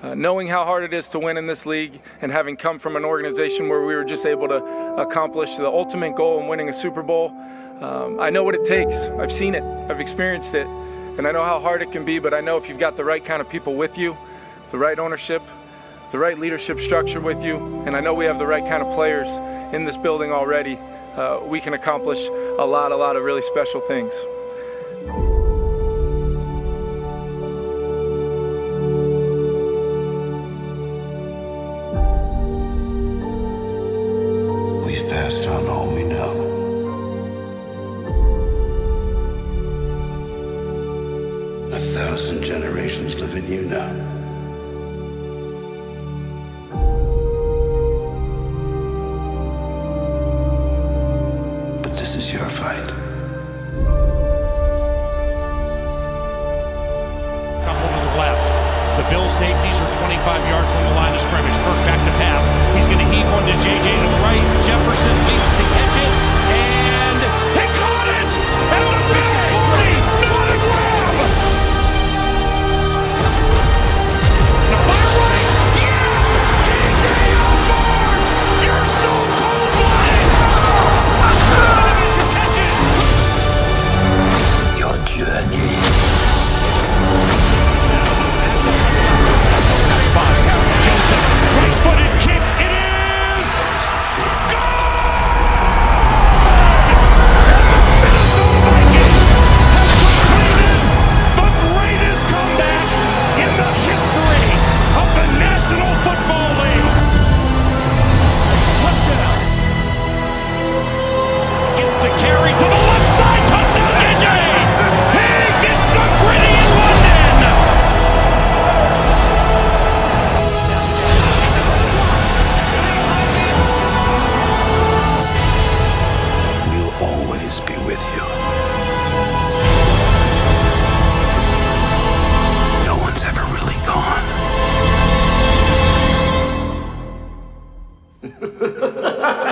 Uh, knowing how hard it is to win in this league and having come from an organization where we were just able to accomplish the ultimate goal in winning a Super Bowl, um, I know what it takes. I've seen it, I've experienced it, and I know how hard it can be, but I know if you've got the right kind of people with you, the right ownership, the right leadership structure with you, and I know we have the right kind of players in this building already, uh, we can accomplish a lot, a lot of really special things. Thousand generations live in you now. But this is your fight. Couple to the left. The Bills safeties are 25 yards from the line of scrimmage. Kirk back to pass. He's going to heave one to JJ to the right. be with you. No one's ever really gone.